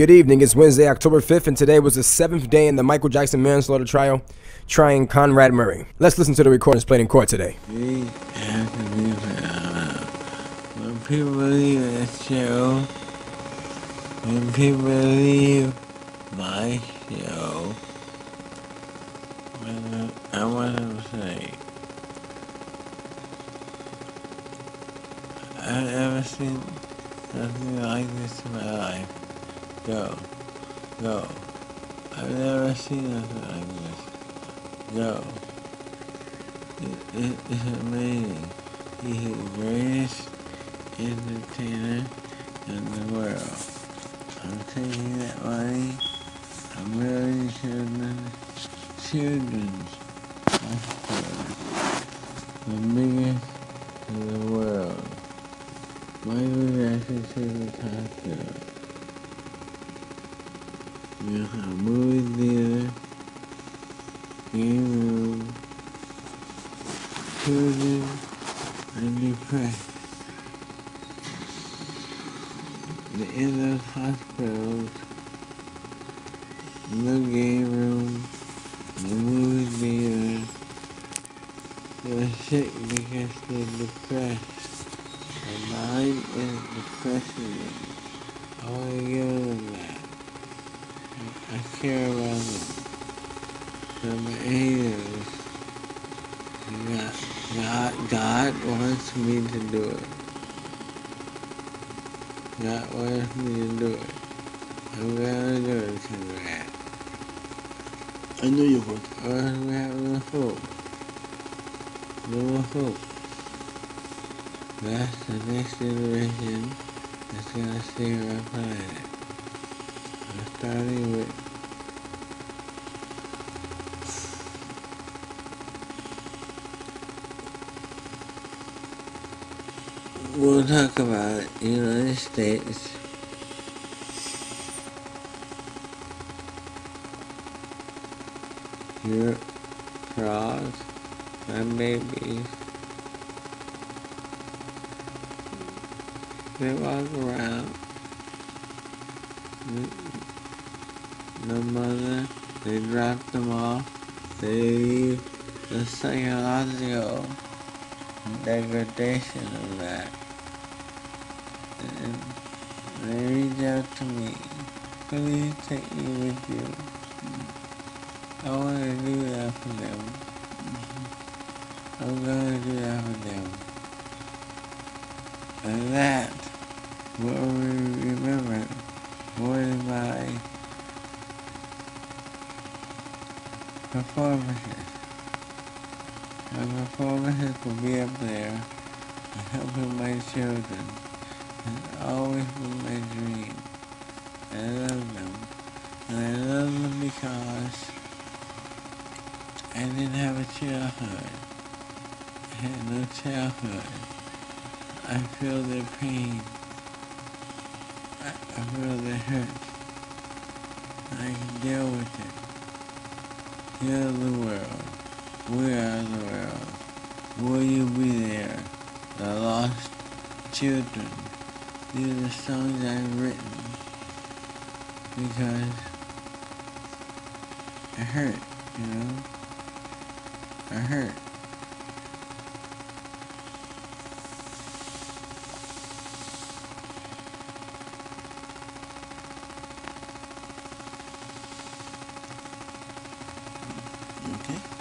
Good evening. It's Wednesday, October 5th, and today was the seventh day in the Michael Jackson manslaughter trial, trying Conrad Murray. Let's listen to the recordings played in court today. When people leave the show, when people leave my show, I want to say, I've never seen nothing like this in my life. Go, go. I've never seen nothing like this. Go. It, it, it's amazing. He's the greatest entertainer in the world. I'm taking that money. I'm really children, children's hospital. The biggest in the world. Michael Jackson Children's Hospital. You have movie theater, game room, children are depressed. The in those hospitals, the game room, the movie theater, they're sick because they're depressed. Their mind is depressing them. I want to give them that. I care about them. Number eight is God, God, wants me to do it. God wants me to do it. I'm gonna do it, Conrad. I know you would. To have no hope. No hope. That's the next generation that's gonna save our planet. I'm starting with We'll talk about United States. Europe, Prague, and babies. They walk around. The mother, they drop them off. They leave the psychological degradation of that. And they reach out to me. Please take me with you. I want to do that for them. I'm going to do that for them. And that will be remembered more than my performances. My performances will be up there, helping my children, and always been my dream. I love them, and I love them because I didn't have a childhood. I had no childhood. I feel their pain. I, I feel their hurt. I can deal with it. Heal the world. We are the world. Will you be there? The lost children. These are the songs I've written because it hurt, you know? It hurt. Okay.